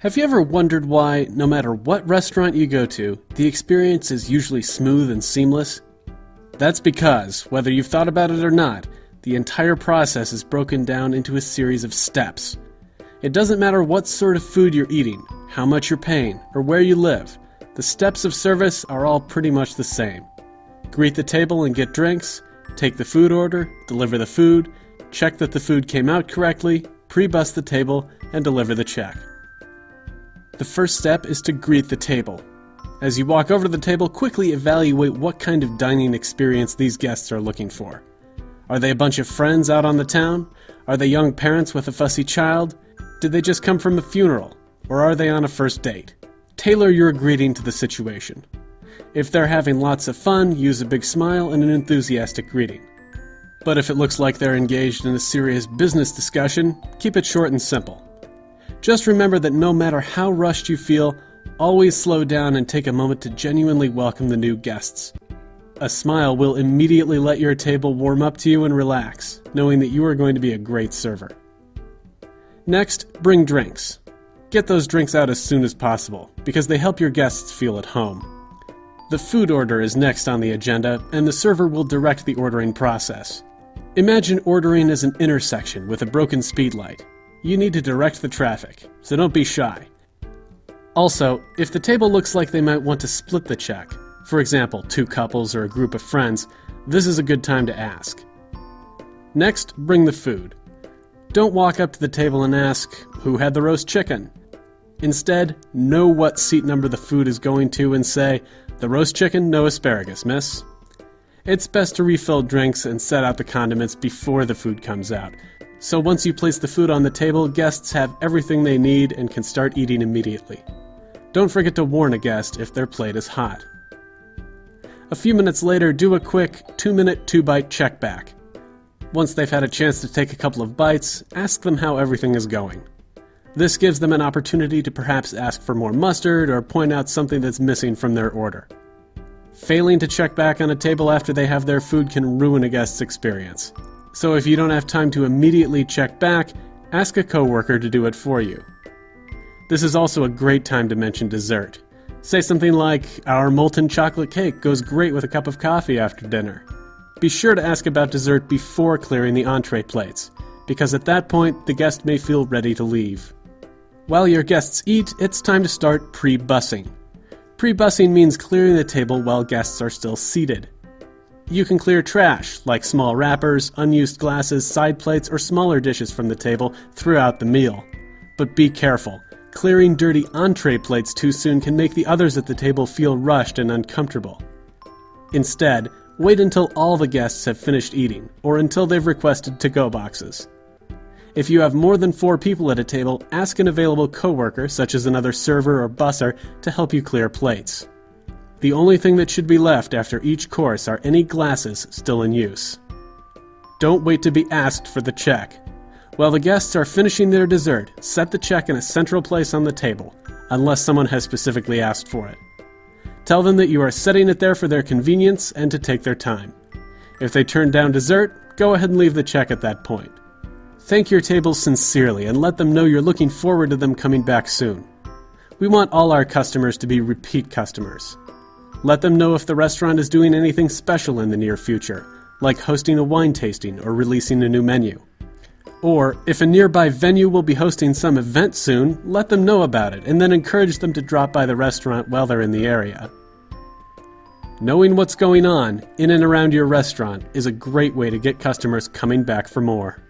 Have you ever wondered why, no matter what restaurant you go to, the experience is usually smooth and seamless? That's because, whether you've thought about it or not, the entire process is broken down into a series of steps. It doesn't matter what sort of food you're eating, how much you're paying, or where you live, the steps of service are all pretty much the same. Greet the table and get drinks, take the food order, deliver the food, check that the food came out correctly, pre bus the table, and deliver the check. The first step is to greet the table. As you walk over to the table, quickly evaluate what kind of dining experience these guests are looking for. Are they a bunch of friends out on the town? Are they young parents with a fussy child? Did they just come from a funeral? Or are they on a first date? Tailor your greeting to the situation. If they're having lots of fun, use a big smile and an enthusiastic greeting. But if it looks like they're engaged in a serious business discussion, keep it short and simple. Just remember that no matter how rushed you feel, always slow down and take a moment to genuinely welcome the new guests. A smile will immediately let your table warm up to you and relax, knowing that you are going to be a great server. Next, bring drinks. Get those drinks out as soon as possible, because they help your guests feel at home. The food order is next on the agenda, and the server will direct the ordering process. Imagine ordering as an intersection with a broken speed light you need to direct the traffic, so don't be shy. Also, if the table looks like they might want to split the check, for example, two couples or a group of friends, this is a good time to ask. Next, bring the food. Don't walk up to the table and ask, Who had the roast chicken? Instead, know what seat number the food is going to and say, The roast chicken, no asparagus, miss. It's best to refill drinks and set out the condiments before the food comes out, so once you place the food on the table, guests have everything they need and can start eating immediately. Don't forget to warn a guest if their plate is hot. A few minutes later, do a quick 2 minute 2 bite check back. Once they've had a chance to take a couple of bites, ask them how everything is going. This gives them an opportunity to perhaps ask for more mustard or point out something that's missing from their order. Failing to check back on a table after they have their food can ruin a guest's experience. So if you don't have time to immediately check back, ask a coworker to do it for you. This is also a great time to mention dessert. Say something like, Our molten chocolate cake goes great with a cup of coffee after dinner. Be sure to ask about dessert before clearing the entree plates, because at that point the guest may feel ready to leave. While your guests eat, it's time to start pre bussing. Pre bussing means clearing the table while guests are still seated. You can clear trash, like small wrappers, unused glasses, side plates, or smaller dishes from the table throughout the meal. But be careful. Clearing dirty entree plates too soon can make the others at the table feel rushed and uncomfortable. Instead, wait until all the guests have finished eating, or until they've requested to go boxes. If you have more than four people at a table, ask an available coworker, such as another server or busser, to help you clear plates. The only thing that should be left after each course are any glasses still in use. Don't wait to be asked for the check. While the guests are finishing their dessert, set the check in a central place on the table, unless someone has specifically asked for it. Tell them that you are setting it there for their convenience and to take their time. If they turn down dessert, go ahead and leave the check at that point. Thank your table sincerely and let them know you're looking forward to them coming back soon. We want all our customers to be repeat customers. Let them know if the restaurant is doing anything special in the near future, like hosting a wine tasting or releasing a new menu. Or, if a nearby venue will be hosting some event soon, let them know about it and then encourage them to drop by the restaurant while they're in the area. Knowing what's going on in and around your restaurant is a great way to get customers coming back for more.